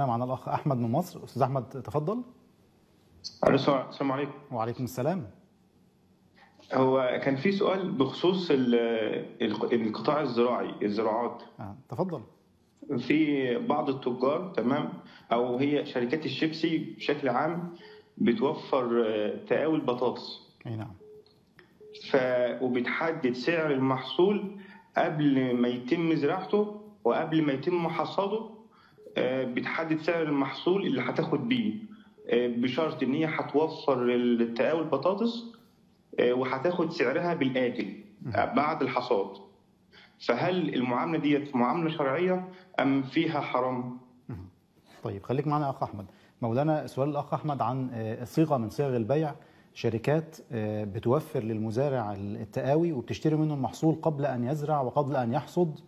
معنا الأخ أحمد من مصر. أستاذ أحمد تفضل. السلام عليكم. وعليكم السلام. هو كان في سؤال بخصوص ال- ال- القطاع الزراعي الزراعات. آه. تفضل. في بعض التجار تمام أو هي شركات الشيبسي بشكل عام بتوفر آه، تقاول بطاطس. أي نعم. ف وبتحدد سعر المحصول قبل ما يتم زراعته وقبل ما يتم حصاده بتحدد سعر المحصول اللي هتاخد بيه. آه، بشرط إن هي هتوفر التقاول بطاطس آه، وهتاخد سعرها بالآجل آه، بعد الحصاد. فهل المعاملة ديت معاملة شرعية أم فيها حرام؟ طيب خليك معنا يا أخ أحمد. مولانا سؤال الأخ أحمد عن آه، صيغة من صيغ البيع. شركات آه، بتوفر للمزارع التقاوي وبتشتري منه المحصول قبل أن يزرع وقبل أن يحصد.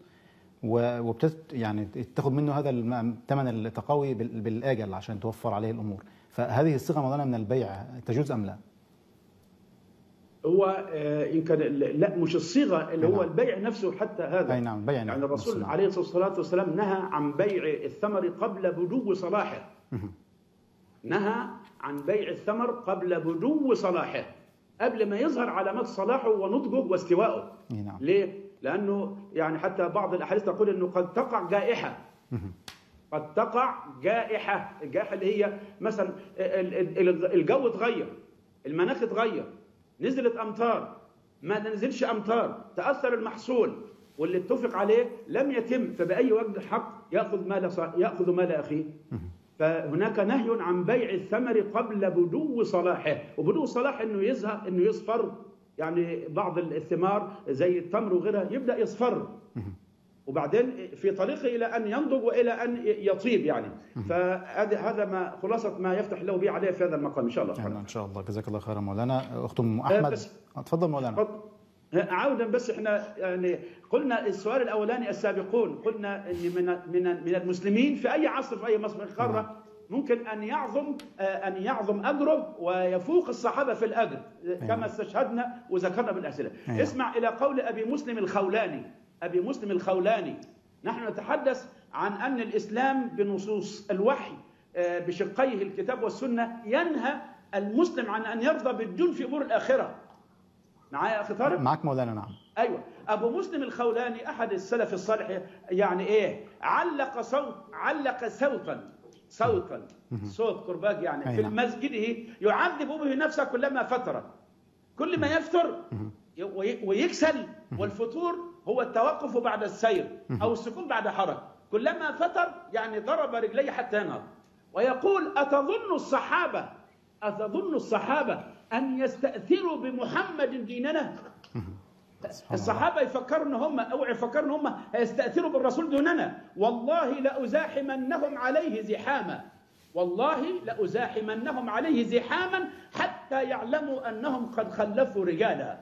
وبتت يعني تاخد منه هذا الم- ثمن التقاوي بال- بالآجل عشان توفر عليه الأمور فهذه الصيغة مولانا من البيع تجوز أم لا؟ هو آه، إن كان لا مش الصيغة اللي هو نعم. البيع نفسه حتى هذا أي نعم بيع يعني الرسول نفسه. عليه الصلاة والسلام نهى عن بيع الثمر قبل بدو صلاحه نهى عن بيع الثمر قبل بدو صلاحه قبل ما يظهر علامات صلاحه ونضجه واستوائه نعم ليه؟ لأنه يعني حتى بعض الأحاديث تقول إنه قد تقع جائحة. قد تقع جائحة، الجائحة اللي هي مثلا ال- ال- ال- الجو اتغير، المناخ اتغير، نزلت أمطار، ما نزلش أمطار، تأثر المحصول. واللي اتفق عليه لم يتم فبأي وجه حق يأخذ مال يأخذ مال أخيه. فهناك نهي عن بيع الثمر قبل بدو صلاحه، وبدو صلاح إنه يزهق إنه يصفر. يعني بعض الثمار زي التمر وغيرها يبدأ يصفر. وبعدين في طريقه إلى أن ينضج وإلى أن يطيب يعني. فهذا هذا ما خلاصة ما يفتح الله به عليه في هذا المقام إن شاء الله. يعني. إن شاء الله. جزاك الله خيرا مولانا. أخت أم أحمد. آه، اتفضل مولانا. اتفضل. عودا بس إحنا يعني قلنا السؤال الأولاني السابقون. قلنا إن من من من المسلمين في أي عصر في أي مصر. قارة ممكن أن يعظم آه، أن يعظم أجره ويفوق الصحابة في الأجر كما استشهدنا وذكرنا بالأسئلة. أيوة. اسمع إلى قول أبي مسلم الخولاني أبي مسلم الخولاني. نحن نتحدث عن أن الإسلام بنصوص الوحي آه، بشقيه الكتاب والسنة ينهى المسلم عن أن يرضى بالدون في أمور الآخرة. معايا يا أخي طارق؟ معك مولانا نعم. أيوه. أبو مسلم الخولاني أحد السلف الصالح يعني إيه؟ علق صوت علق صوتا صوتا. صوت كرباج يعني. في نعم. مسجده يعذب به نفسه كلما فتر كل ما يفتر وي- ويكسل. والفطور هو التوقف بعد السير أو السكون بعد حركة. كلما فتر يعني ضرب رجليه حتى ينهض. ويقول أتظن الصحابة أتظن الصحابة أن يستأثروا بمحمد دوننا؟ الصحابة يفكروا إن هم اوعي يفكروا إن هم هيستأثروا بالرسول دوننا. والله لأزاحمنهم عليه زحاما. والله لأزاحمنهم عليه زحاما حتى يعلموا أنهم قد خلفوا رجالا.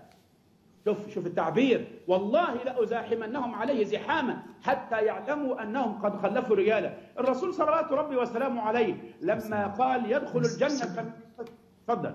شوف شوف التعبير. والله لأزاحمنهم عليه زحاما حتى يعلموا أنهم قد خلفوا رجالا. الرسول صلوات ربي وسلامه عليه لما قال يدخل الجنة تفضل.